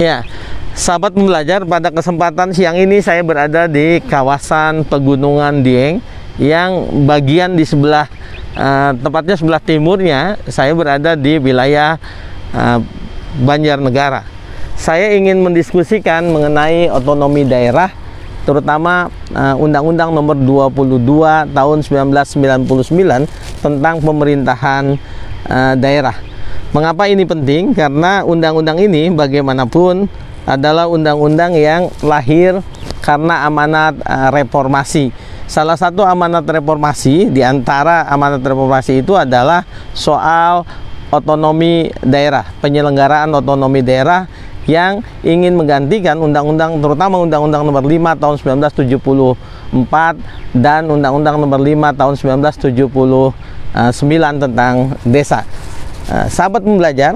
Ya, sahabat pembelajar, pada kesempatan siang ini saya berada di kawasan Pegunungan Dieng yang bagian di sebelah uh, tepatnya sebelah timurnya saya berada di wilayah uh, Banjarnegara. Saya ingin mendiskusikan mengenai otonomi daerah terutama eh, Undang-Undang uh, Nomor 22 Tahun 1999 tentang pemerintahan uh, daerah. Mengapa ini penting? Karena undang-undang ini bagaimanapun adalah undang-undang yang lahir karena amanat uh, reformasi. Salah satu amanat reformasi di antara amanat reformasi itu adalah soal otonomi daerah, penyelenggaraan otonomi daerah yang ingin menggantikan undang-undang terutama undang-undang nomor 5 tahun 1974 dan undang-undang nomor 5 tahun 1979 tentang desa. Eh, sahabat pembelajar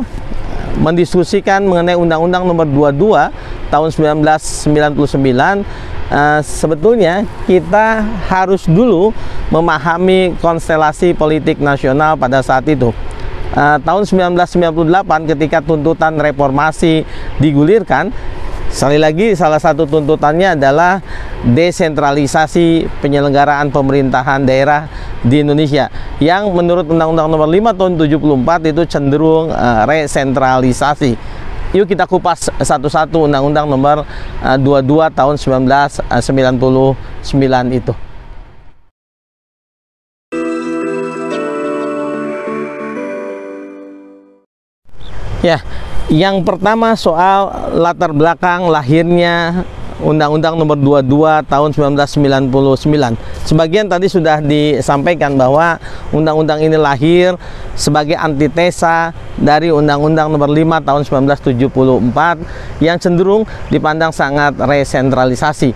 mendiskusikan mengenai undang-undang nomor 22 tahun 1999 uh, sebetulnya kita harus dulu memahami konstelasi politik nasional pada saat itu. Uh, tahun 1998 ketika tuntutan reformasi digulirkan Sekali lagi salah satu tuntutannya adalah desentralisasi penyelenggaraan pemerintahan daerah di Indonesia yang menurut Undang-Undang Nomor 5 Tahun 74 itu cenderung uh, resentralisasi. Yuk kita kupas satu-satu Undang-Undang Nomor uh, 22 Tahun 1999 itu. Ya, yang pertama soal latar belakang lahirnya Undang-Undang Nomor 22 Tahun 1999. Sebagian tadi sudah disampaikan bahwa undang-undang ini lahir sebagai antitesa dari Undang-Undang Nomor 5 Tahun 1974 yang cenderung dipandang sangat resentralisasi.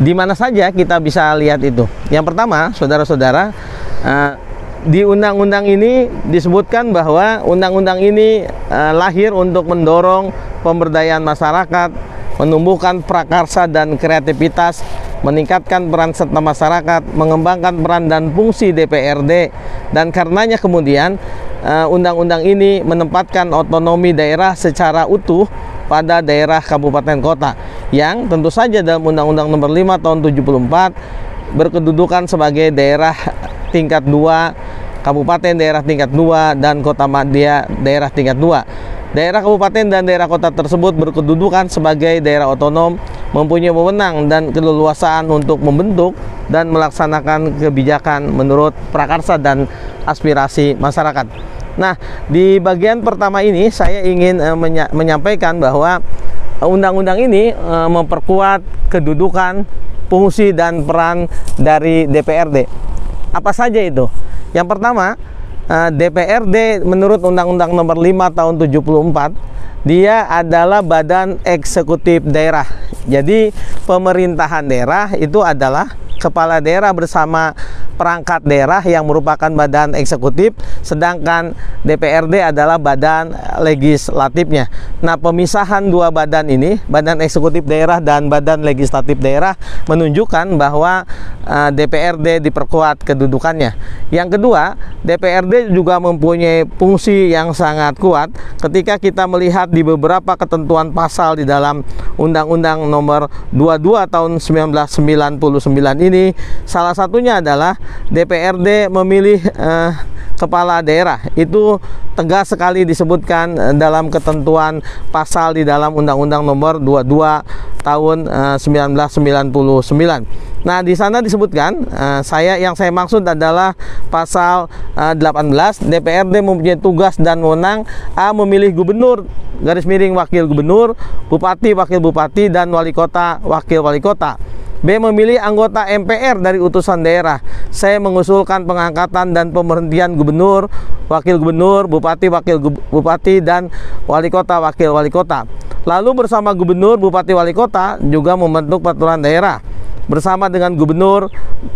Di mana saja kita bisa lihat itu. Yang pertama, saudara-saudara, uh, di undang-undang ini disebutkan bahwa undang-undang ini uh, lahir untuk mendorong pemberdayaan masyarakat, menumbuhkan prakarsa dan kreativitas, meningkatkan peran serta masyarakat, mengembangkan peran dan fungsi DPRD, dan karenanya kemudian eh, undang-undang ini menempatkan otonomi daerah secara utuh pada daerah kabupaten kota yang tentu saja dalam Undang-Undang Nomor 5 Tahun 74 berkedudukan sebagai daerah tingkat 2, kabupaten daerah tingkat 2 dan kota madya daerah tingkat 2. Daerah kabupaten dan daerah kota tersebut berkedudukan sebagai daerah otonom, mempunyai wewenang dan keleluasaan untuk membentuk dan melaksanakan kebijakan menurut prakarsa dan aspirasi masyarakat. Nah, di bagian pertama ini saya ingin uh, menya menyampaikan bahwa undang-undang ini uh, memperkuat kedudukan, fungsi dan peran dari DPRD apa saja itu? Yang pertama, DPRD menurut Undang-Undang Nomor 5 Tahun 74 dia adalah badan eksekutif daerah. Jadi pemerintahan daerah itu adalah kepala daerah bersama perangkat daerah yang merupakan badan eksekutif, sedangkan DPRD adalah badan legislatifnya. Nah, pemisahan dua badan ini, badan eksekutif daerah dan badan legislatif daerah, menunjukkan bahwa uh, eh, DPRD diperkuat kedudukannya. Yang kedua, DPRD juga mempunyai fungsi yang sangat kuat ketika kita melihat di beberapa ketentuan pasal di dalam Undang-Undang Nomor 22 Tahun 1999 ini, salah satunya adalah DPRD memilih uh, kepala daerah itu tegas sekali disebutkan uh, dalam ketentuan pasal di dalam Undang-Undang Nomor 22 tahun uh, 1999. Nah, di sana disebutkan uh, saya yang saya maksud adalah pasal uh, 18 DPRD mempunyai tugas dan wewenang A memilih gubernur garis miring wakil gubernur, bupati, wakil bupati dan wali kota, wakil wali kota. B. Memilih anggota MPR dari utusan daerah. C. Mengusulkan pengangkatan dan pemberhentian gubernur, wakil gubernur, bupati, wakil bupati, dan wali kota, wakil wali kota. Lalu bersama gubernur, bupati, wali kota juga membentuk peraturan daerah. Bersama dengan gubernur,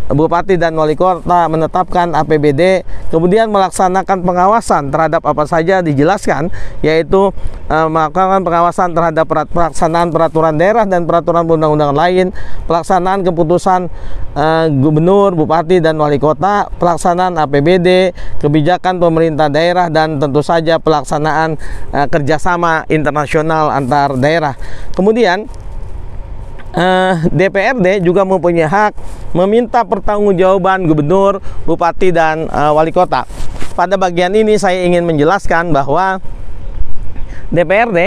bupati dan wali kota menetapkan APBD, kemudian melaksanakan pengawasan terhadap apa saja dijelaskan yaitu uh, melakukan pengawasan terhadap pelaksanaan peraturan daerah dan peraturan undang-undangan lain, pelaksanaan keputusan uh, gubernur, bupati dan wali kota, pelaksanaan APBD, kebijakan pemerintah daerah dan tentu saja pelaksanaan uh, kerjasama internasional antar daerah. Kemudian eh, DPRD juga mempunyai hak meminta pertanggungjawaban gubernur, bupati dan uh, wali kota. Pada bagian ini saya ingin menjelaskan bahwa DPRD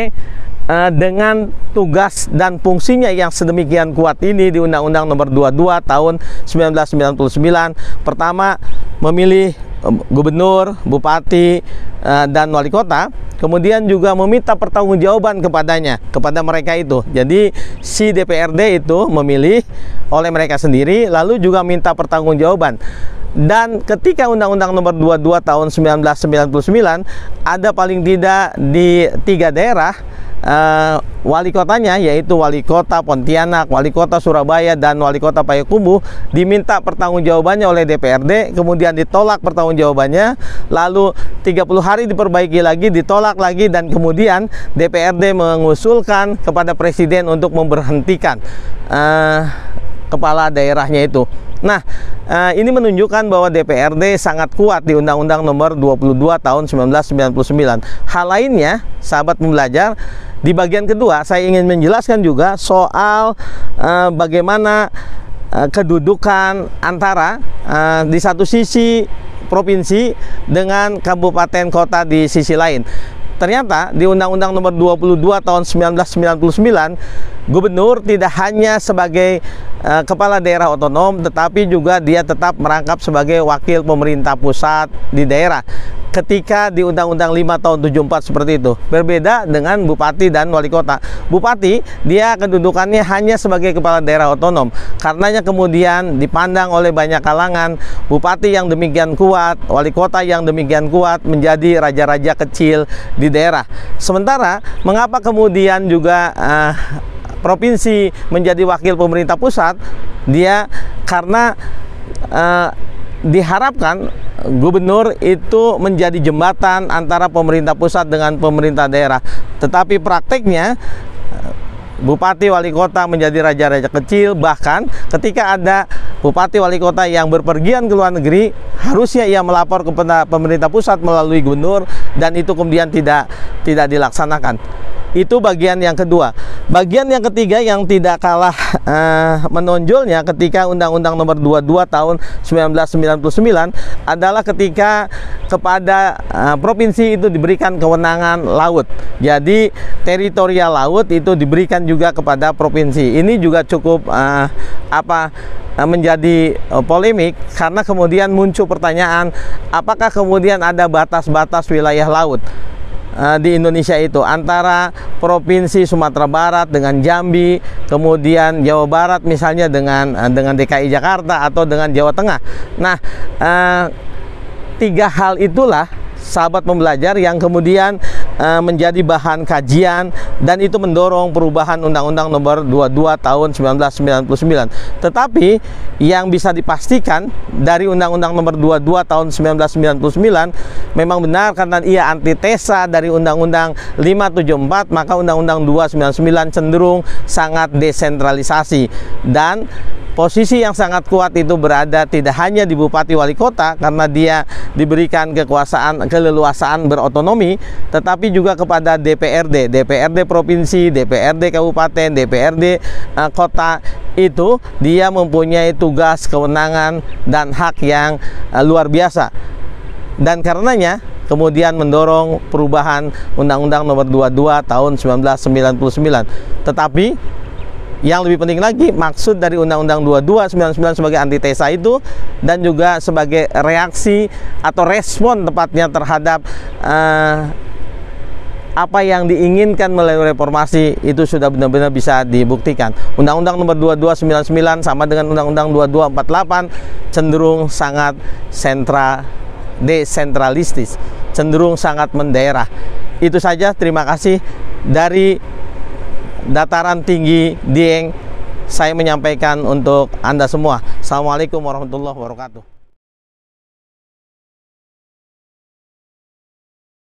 eh, dengan tugas dan fungsinya yang sedemikian kuat ini di Undang-Undang Nomor 22 Tahun 1999 pertama memilih gubernur, bupati, dan wali kota kemudian juga meminta pertanggungjawaban kepadanya kepada mereka itu. Jadi si DPRD itu memilih oleh mereka sendiri lalu juga minta pertanggungjawaban dan ketika Undang-Undang Nomor 22 Tahun 1999 ada paling tidak di tiga daerah uh, wali kotanya yaitu wali kota Pontianak, wali kota Surabaya dan wali kota Payakumbuh diminta pertanggungjawabannya oleh DPRD kemudian ditolak pertanggungjawabannya lalu 30 hari diperbaiki lagi ditolak lagi dan kemudian DPRD mengusulkan kepada presiden untuk memberhentikan. Uh, kepala daerahnya itu Nah, uh, ini menunjukkan bahwa DPRD sangat kuat di Undang-Undang Nomor 22 Tahun 1999. Hal lainnya, sahabat pembelajar, di bagian kedua saya ingin menjelaskan juga soal uh, bagaimana uh, kedudukan antara di satu sisi provinsi dengan kabupaten kota di sisi lain. Ternyata di Undang-Undang Nomor 22 Tahun 1999, gubernur tidak hanya sebagai uh, kepala daerah otonom, tetapi juga dia tetap merangkap sebagai wakil pemerintah pusat di daerah ketika di Undang-Undang 5 tahun 74 seperti itu. Berbeda dengan bupati dan wali kota. Bupati dia kedudukannya hanya sebagai kepala daerah otonom. Karenanya kemudian dipandang oleh banyak kalangan bupati yang demikian kuat, wali kota yang demikian kuat menjadi raja-raja kecil di daerah. Sementara mengapa kemudian juga uh, provinsi menjadi wakil pemerintah pusat? Dia karena uh, diharapkan gubernur itu menjadi jembatan antara pemerintah pusat dengan pemerintah daerah. Tetapi prakteknya bupati wali kota menjadi raja-raja kecil bahkan ketika ada bupati wali kota yang berpergian ke luar negeri harusnya ia melapor kepada pemerintah pusat melalui gubernur dan itu kemudian tidak tidak dilaksanakan. Itu bagian yang kedua. Bagian yang ketiga yang tidak kalah uh, menonjolnya ketika Undang-Undang Nomor 22 Tahun 1999 adalah ketika kepada uh, provinsi itu diberikan kewenangan laut. Jadi teritorial laut itu diberikan juga kepada provinsi. Ini juga cukup uh, apa menjadi polemik karena kemudian muncul pertanyaan apakah kemudian ada batas-batas wilayah laut uh, di Indonesia itu antara provinsi Sumatera Barat dengan Jambi, kemudian Jawa Barat misalnya dengan uh, dengan DKI Jakarta atau dengan Jawa Tengah. Nah, uh, tiga hal itulah sahabat pembelajar yang kemudian uh, menjadi bahan kajian dan itu mendorong perubahan Undang-Undang Nomor 22 Tahun 1999. Tetapi yang bisa dipastikan dari Undang-Undang Nomor 22 Tahun 1999 memang benar karena ia antitesa dari Undang-Undang 574 maka Undang-Undang 299 cenderung sangat desentralisasi dan posisi yang sangat kuat itu berada tidak hanya di bupati wali kota karena dia diberikan kekuasaan keleluasaan berotonomi tetapi juga kepada DPRD DPRD provinsi DPRD kabupaten DPRD uh, eh, kota itu dia mempunyai tugas kewenangan dan hak yang uh, luar biasa. Dan karenanya kemudian mendorong perubahan Undang-Undang Nomor 22 Tahun 1999 tetapi yang lebih penting lagi maksud dari Undang-Undang 2299 sebagai antitesa itu dan juga sebagai reaksi atau respon tepatnya terhadap uh, apa yang diinginkan melalui reformasi itu sudah benar-benar bisa dibuktikan. Undang-Undang Nomor 2299 sama dengan Undang-Undang 2248 cenderung sangat sentra desentralistis, cenderung sangat mendaerah. Itu saja, terima kasih dari dataran tinggi Dieng saya menyampaikan untuk Anda semua. Assalamualaikum warahmatullahi wabarakatuh.